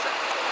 Harrison.